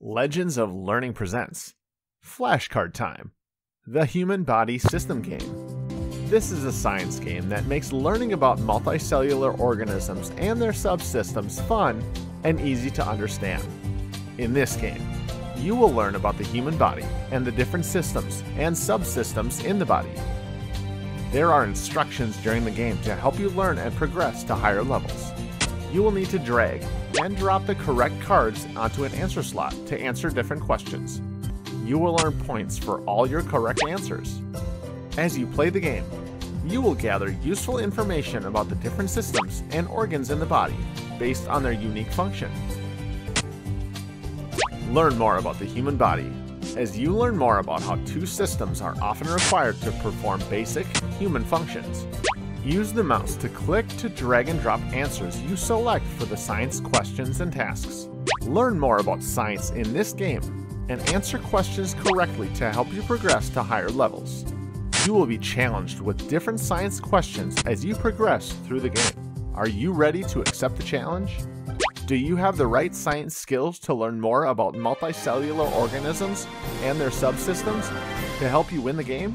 Legends of Learning presents Flashcard Time, the Human Body System Game. This is a science game that makes learning about multicellular organisms and their subsystems fun and easy to understand. In this game, you will learn about the human body and the different systems and subsystems in the body. There are instructions during the game to help you learn and progress to higher levels. You will need to drag and drop the correct cards onto an answer slot to answer different questions. You will earn points for all your correct answers. As you play the game, you will gather useful information about the different systems and organs in the body based on their unique function. Learn more about the human body as you learn more about how two systems are often required to perform basic human functions. Use the mouse to click to drag and drop answers you select for the science questions and tasks. Learn more about science in this game and answer questions correctly to help you progress to higher levels. You will be challenged with different science questions as you progress through the game. Are you ready to accept the challenge? Do you have the right science skills to learn more about multicellular organisms and their subsystems to help you win the game?